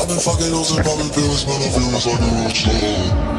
I've been fucking those and popping pills, man, I feel feeling like a rock star.